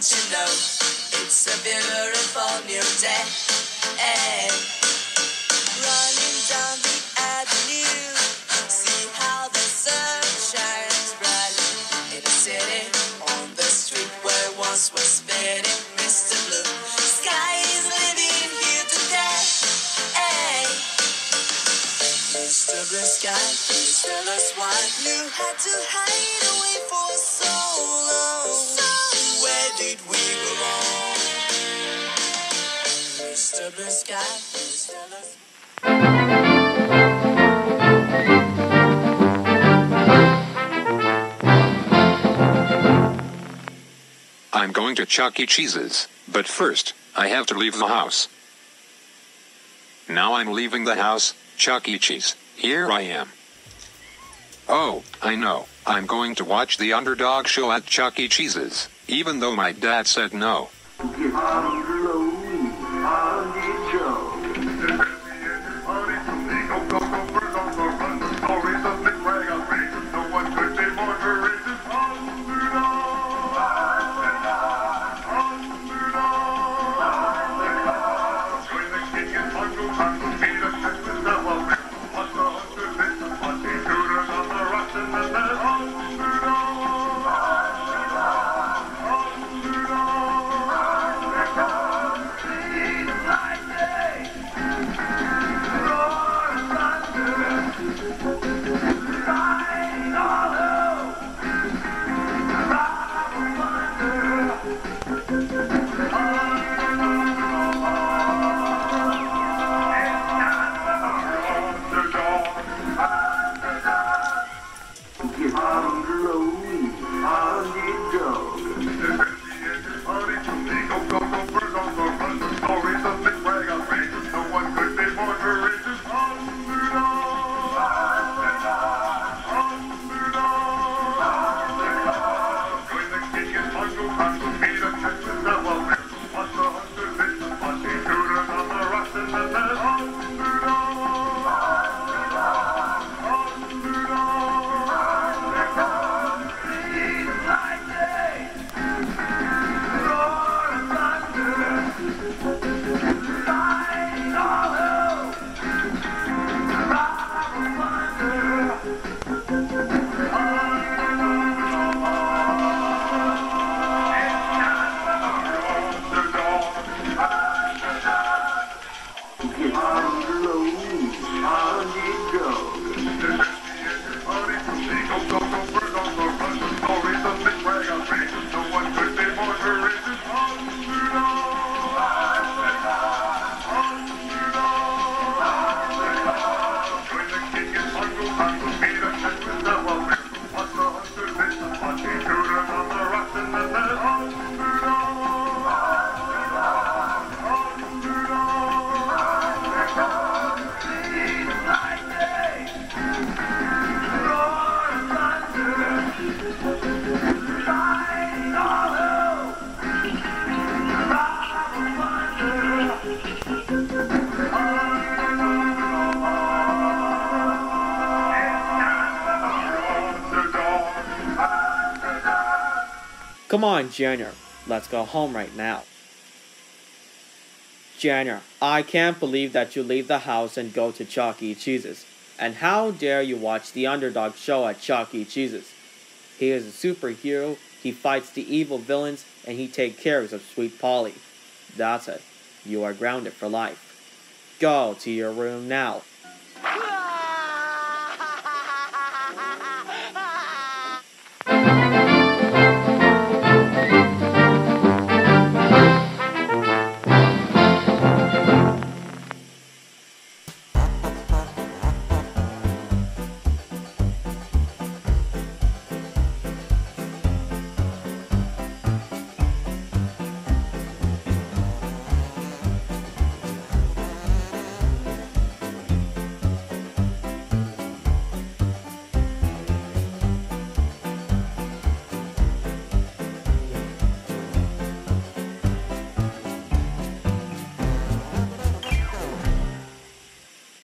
and don't know it's a beautiful new day? Running down the avenue, see how the sun shines brightly in the city on the street where once was fading Mr. Blue. Sky is living here today. Hey. Mr. Blue Sky, please tell us why you had to hide away for so long. Where did we? Mr. Blue Sky, us. I'm going to Chuck E. Cheese's, but first, I have to leave the house. Now I'm leaving the house, Chuck E. Cheese. Here I am. Oh, I know. I'm going to watch the underdog show at Chuck E. Cheese's, even though my dad said no. Música Come on, Junior. Let's go home right now. Junior, I can't believe that you leave the house and go to Chuck E. Cheese's. And how dare you watch the underdog show at Chuck E. Cheese's? He is a superhero, he fights the evil villains, and he takes care of Sweet Polly. That's it. You are grounded for life. Go to your room now.